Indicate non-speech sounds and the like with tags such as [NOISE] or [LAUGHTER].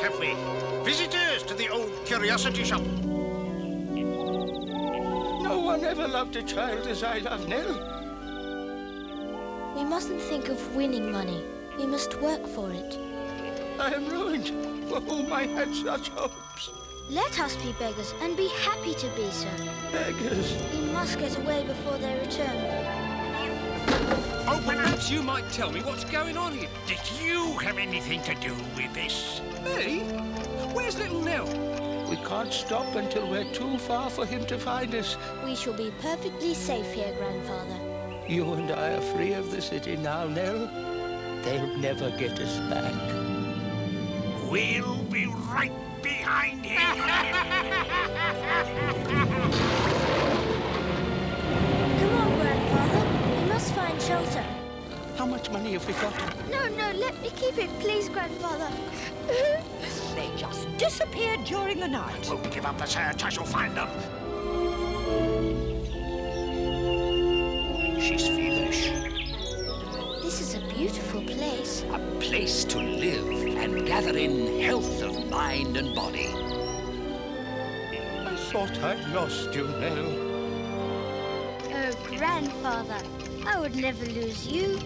chance, have we? Visitors to the old curiosity shop. No one ever loved a child as I love Nell. We mustn't think of winning money. We must work for it. I am ruined. For whom I had such hopes. Let us be beggars and be happy to be so. Beggars. We must get away before they return. Open up! Perhaps you might tell me what's going on here. Did you have anything to do with this? Me? Where's little Nell? We can't stop until we're too far for him to find us. We shall be perfectly safe here, Grandfather. You and I are free of the city now, Nell. They'll never get us back. We'll be right How much money have we got? No, no, let me keep it, please, Grandfather. [LAUGHS] They just disappeared during the night. Won't give up the search. I shall find them. She's feverish. this is a beautiful place. A place to live and gather in health of mind and body. I thought I'd lost you, Nell. Grandfather, I would never lose you.